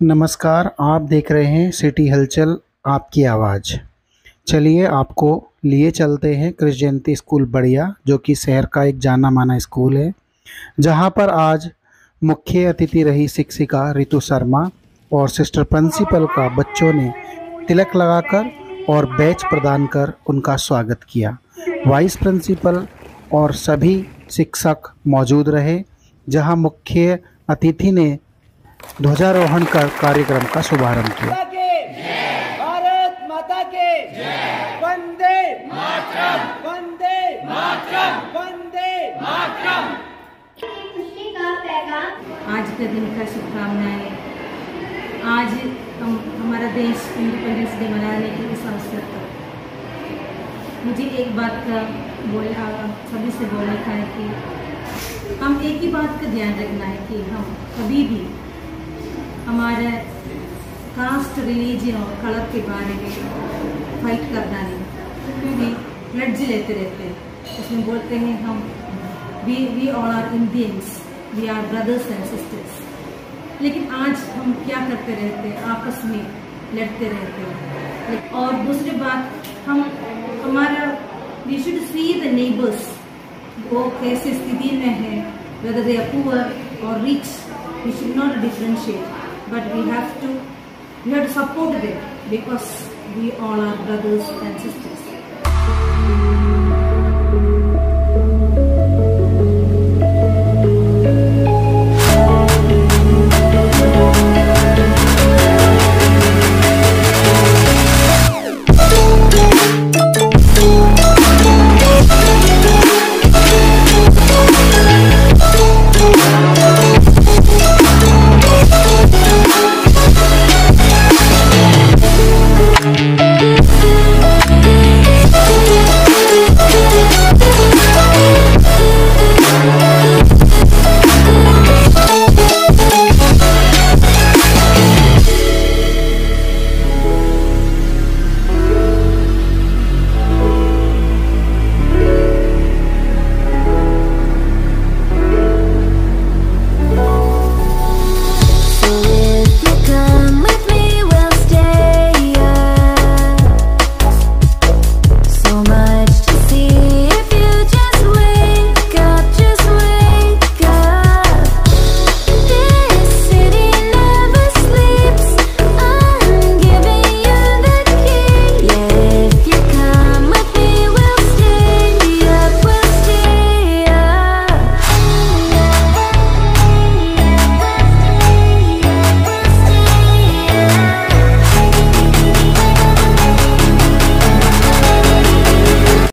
नमस्कार, आप देख रहे हैं सिटी हलचल, आपकी आवाज़। चलिए आपको लिए चलते हैं कृष्ण जयंती स्कूल बढ़िया, जो कि शहर का एक जाना माना स्कूल है, जहाँ पर आज मुख्य अतिथि रही शिक्षिका रितु शर्मा और सिस्टर प्रिंसिपल का बच्चों ने तिलक लगाकर और बैच प्रदान कर उनका स्वागत किया। वाइस प्रिंसिपल और सभी शिक्षक मौजूद रहे, जहाँ मुख्य अतिथि ने ध्वजारोहण कर कार्यक्रम का शुभारंभ किया। माता भारत माता के वंदे वंदे वंदे खुशी का पैगाम। आज के दिन का शुभकामनाएँ। आज हम हमारा देश इंडिपेंडेंस डे मनाने के इस अवसर पर। मुझे एक बात का बोल सभी से बोलने का है कि हम एक ही बात का ध्यान रखना है कि हम कभी भी हमारे कास्ट रिलीजन और कलर के बारे में फाइट करना नहीं। क्योंकि प्लड्ज लेते रहते हैं। उसमें बोलते हैं हम we we all are Indians we are brothers and sisters लेकिन आज हम क्या करते रहते हैं? आपस में लड़ते रहते हैं। और दूसरी बात, हम, हमारा we should see the neighbours वो कैसे स्थिति में है, whether they are poor or rich, we should not differentiate. But we have to we have to support them because we all are brothers and sisters